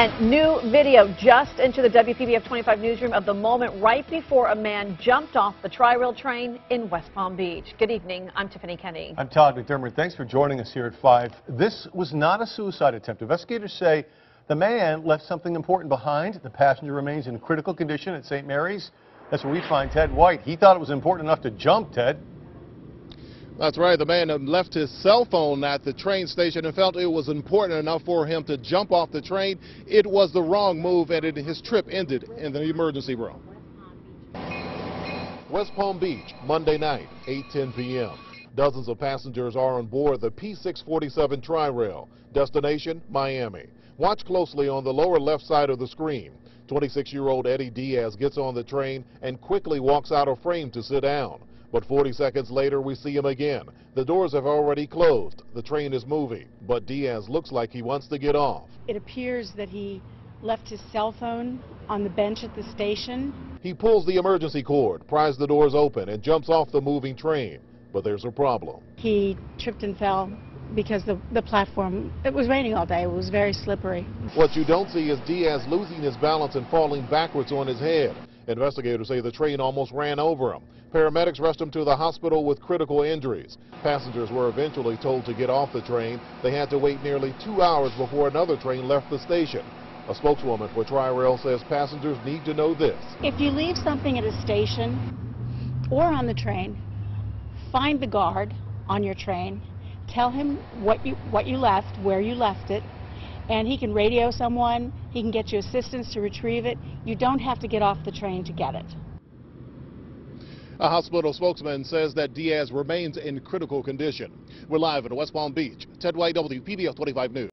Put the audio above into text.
And new video just into the WPBF 25 newsroom of the moment right before a man jumped off the Tri-Rail train in West Palm Beach. Good evening. I'm Tiffany Kenny. I'm Todd McDermott. Thanks for joining us here at 5. This was not a suicide attempt. Investigators say the man left something important behind. The passenger remains in critical condition at St. Mary's. That's where we find Ted White. He thought it was important enough to jump, Ted. That's right. The man left his cell phone at the train station and felt it was important enough for him to jump off the train. It was the wrong move, and it, his trip ended in the emergency room. West Palm Beach, Monday night, 8:10 p.m. Dozens of passengers are on board the P647 Tri-Rail. Destination, Miami. Watch closely on the lower left side of the screen. 26-year-old Eddie Diaz gets on the train and quickly walks out of frame to sit down. But 40 seconds later, we see him again. The doors have already closed. The train is moving, but Diaz looks like he wants to get off. It appears that he left his cell phone on the bench at the station. He pulls the emergency cord, pries the doors open, and jumps off the moving train. But there's a problem. He tripped and fell because the, the platform, it was raining all day. It was very slippery. What you don't see is Diaz losing his balance and falling backwards on his head. Investigators say the train almost ran over him. Paramedics rushed him to the hospital with critical injuries. Passengers were eventually told to get off the train. They had to wait nearly two hours before another train left the station. A spokeswoman for Tri-Rail says passengers need to know this. If you leave something at a station or on the train, find the guard on your train, tell him what you, what you left, where you left it, and he can radio someone, he can get you assistance to retrieve it. You don't have to get off the train to get it. A hospital spokesman says that Diaz remains in critical condition. We're live in West Palm Beach. Ted White, WPBF 25 News.